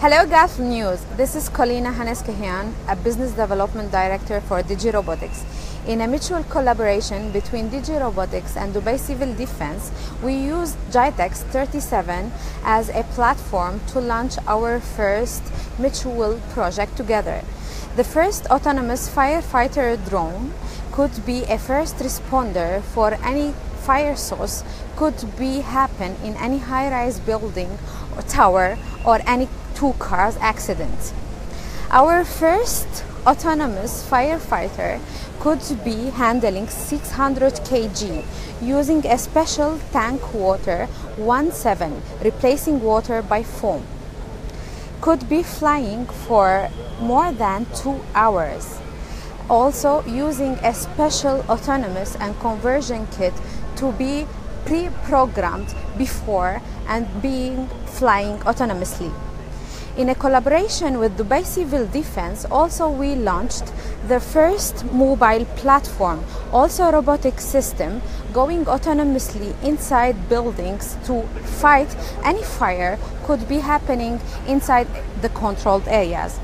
Hello Gulf News. This is Colina Haneskahian, a business development director for Digi Robotics. In a mutual collaboration between Digi Robotics and Dubai Civil Defense, we used GITEX 37 as a platform to launch our first mutual project together. The first autonomous firefighter drone could be a first responder for any fire source could be happen in any high-rise building or tower or any two cars accident. Our first autonomous firefighter could be handling 600 kg using a special tank water 17 replacing water by foam could be flying for more than two hours also using a special autonomous and conversion kit to be pre-programmed before and being flying autonomously. In a collaboration with Dubai Civil Defense, also we launched the first mobile platform, also a robotic system, going autonomously inside buildings to fight any fire could be happening inside the controlled areas.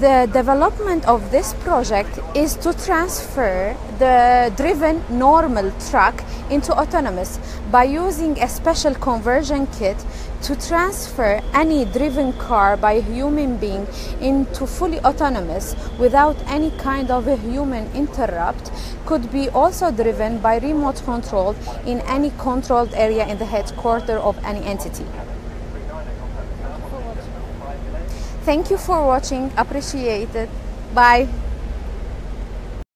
The development of this project is to transfer the driven normal truck into autonomous by using a special conversion kit to transfer any driven car by a human being into fully autonomous without any kind of a human interrupt could be also driven by remote control in any controlled area in the headquarters of any entity. Thank you for watching. Appreciate it. Bye.